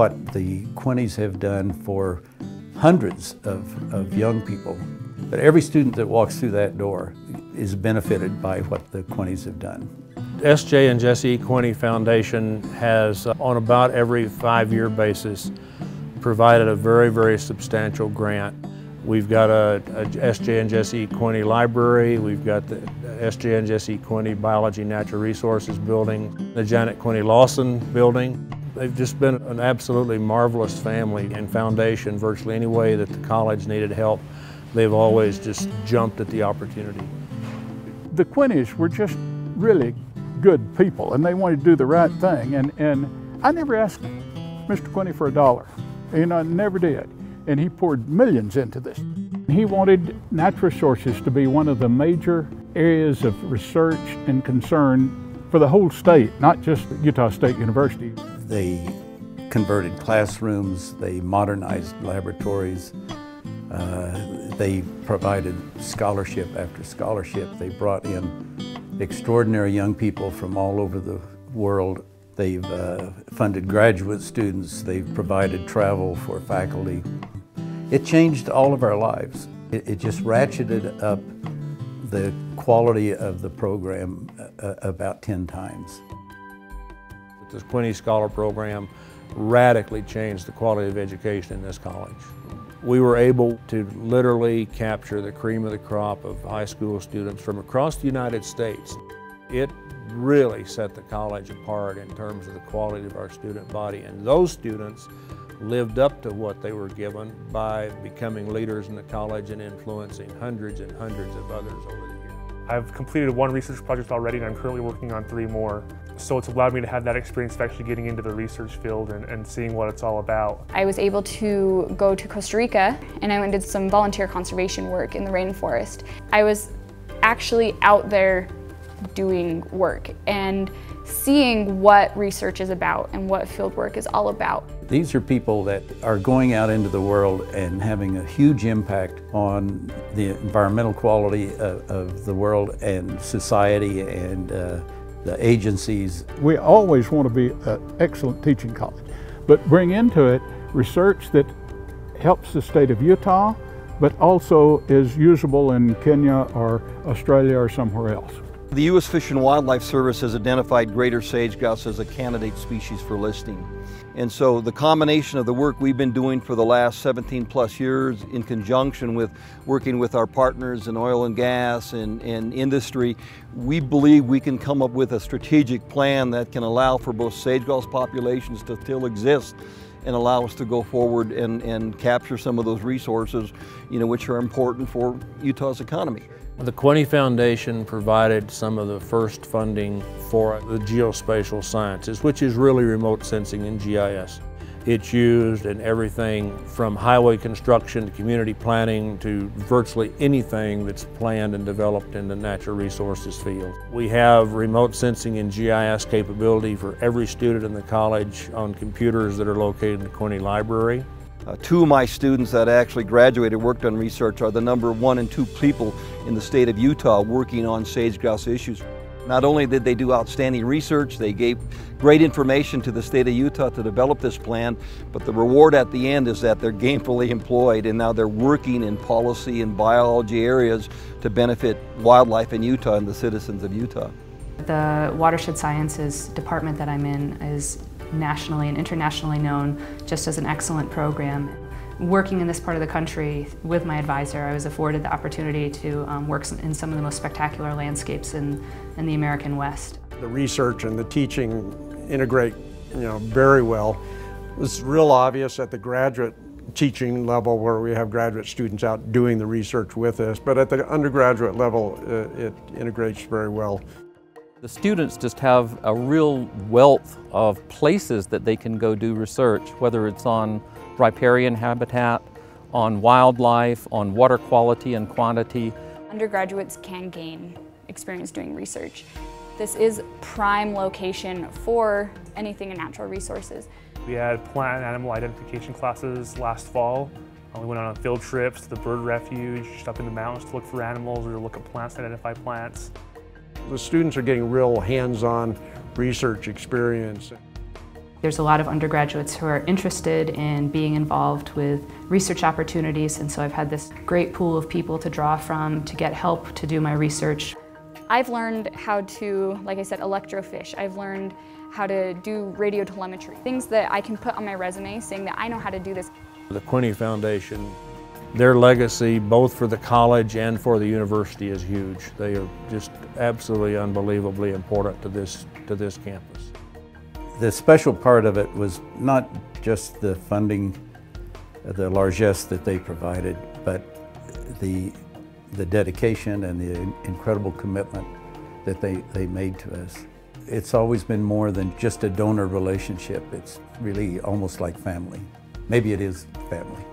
what the Quinneys have done for hundreds of, of young people. But every student that walks through that door is benefited by what the Quinneys have done. SJ and Jessie Quinney Foundation has, uh, on about every five-year basis, provided a very, very substantial grant. We've got a, a SJ and Jessie Quinney Library, we've got the SJ and Jessie Quinney Biology Natural Resources Building, the Janet Quinney Lawson Building. They've just been an absolutely marvelous family and foundation. Virtually any way that the college needed help, they've always just jumped at the opportunity. The Quinneys were just really good people and they wanted to do the right thing. And, and I never asked Mr. Quinney for a dollar. Know, I never did. And he poured millions into this. He wanted natural resources to be one of the major areas of research and concern for the whole state, not just Utah State University. They converted classrooms, they modernized laboratories, uh, they provided scholarship after scholarship. They brought in extraordinary young people from all over the world. They've uh, funded graduate students. They've provided travel for faculty. It changed all of our lives. It, it just ratcheted up the quality of the program uh, uh about 10 times. The Quinney Scholar Program radically changed the quality of education in this college. We were able to literally capture the cream of the crop of high school students from across the United States. It really set the college apart in terms of the quality of our student body and those students lived up to what they were given by becoming leaders in the college and influencing hundreds and hundreds of others over the years. I've completed one research project already and I'm currently working on three more. So it's allowed me to have that experience of actually getting into the research field and, and seeing what it's all about. I was able to go to Costa Rica and I went and did some volunteer conservation work in the rainforest. I was actually out there doing work and seeing what research is about and what fieldwork is all about. These are people that are going out into the world and having a huge impact on the environmental quality of, of the world and society and uh, the agencies. We always want to be an excellent teaching college, but bring into it research that helps the state of Utah, but also is usable in Kenya or Australia or somewhere else. The U.S. Fish and Wildlife Service has identified greater sage-grouse as a candidate species for listing. And so the combination of the work we've been doing for the last 17 plus years in conjunction with working with our partners in oil and gas and, and industry, we believe we can come up with a strategic plan that can allow for both sage-grouse populations to still exist and allow us to go forward and, and capture some of those resources, you know, which are important for Utah's economy. The Quinney Foundation provided some of the first funding for the geospatial sciences, which is really remote sensing and GIS. It's used in everything from highway construction to community planning to virtually anything that's planned and developed in the natural resources field. We have remote sensing and GIS capability for every student in the college on computers that are located in the Quinney Library. Uh, two of my students that actually graduated worked on research are the number one and two people in the state of Utah working on sage-grouse issues. Not only did they do outstanding research, they gave great information to the state of Utah to develop this plan, but the reward at the end is that they're gainfully employed and now they're working in policy and biology areas to benefit wildlife in Utah and the citizens of Utah. The Watershed Sciences department that I'm in is nationally and internationally known just as an excellent program. Working in this part of the country with my advisor, I was afforded the opportunity to um, work in some of the most spectacular landscapes in, in the American West. The research and the teaching integrate you know, very well. It's real obvious at the graduate teaching level where we have graduate students out doing the research with us, but at the undergraduate level uh, it integrates very well. The students just have a real wealth of places that they can go do research, whether it's on riparian habitat, on wildlife, on water quality and quantity. Undergraduates can gain experience doing research. This is prime location for anything in natural resources. We had plant and animal identification classes last fall. Uh, we went on field trips to the bird refuge, up in the mountains to look for animals or to look at plants and identify plants. The students are getting real hands-on research experience. There's a lot of undergraduates who are interested in being involved with research opportunities, and so I've had this great pool of people to draw from to get help to do my research. I've learned how to, like I said, electrofish. I've learned how to do radio telemetry, things that I can put on my resume saying that I know how to do this. The Quinney Foundation, their legacy both for the college and for the university is huge. They are just absolutely unbelievably important to this, to this campus. The special part of it was not just the funding, the largesse that they provided, but the, the dedication and the incredible commitment that they, they made to us. It's always been more than just a donor relationship. It's really almost like family. Maybe it is family.